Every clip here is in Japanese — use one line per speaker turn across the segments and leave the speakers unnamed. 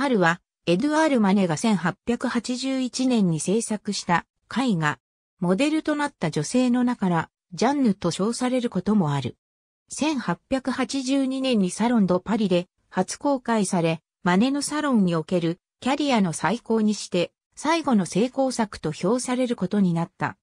春は、エドゥアール・マネが1881年に制作した絵画。モデルとなった女性の名から、ジャンヌと称されることもある。1882年にサロンド・パリで初公開され、マネのサロンにおけるキャリアの最高にして、最後の成功作と評されることになった。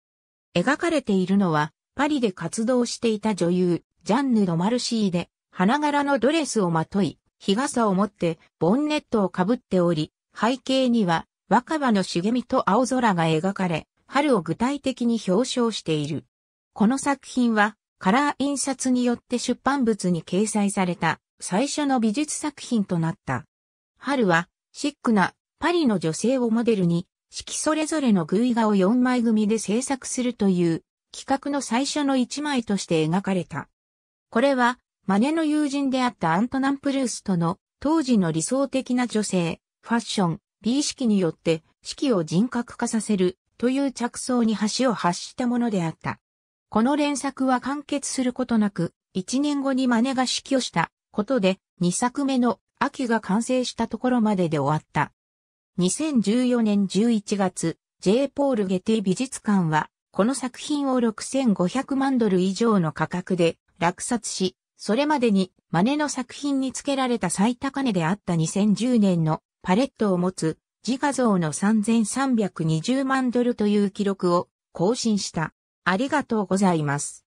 描かれているのは、パリで活動していた女優、ジャンヌ・ド・マルシーで、花柄のドレスをまとい、日傘を持ってボンネットをかぶっており、背景には若葉の茂みと青空が描かれ、春を具体的に表彰している。この作品はカラー印刷によって出版物に掲載された最初の美術作品となった。春はシックなパリの女性をモデルに四季それぞれの偶画を4枚組で制作するという企画の最初の1枚として描かれた。これはマネの友人であったアントナン・プルーストの当時の理想的な女性、ファッション、美意識によって四季を人格化させるという着想に橋を発したものであった。この連作は完結することなく、1年後にマネが死去したことで2作目の秋が完成したところまでで終わった。2014年11月、J. ポール・ゲティ美術館は、この作品を6500万ドル以上の価格で落札し、それまでにマネの作品に付けられた最高値であった2010年のパレットを持つ自画像の3320万ドルという記録を更新した。ありがとうございます。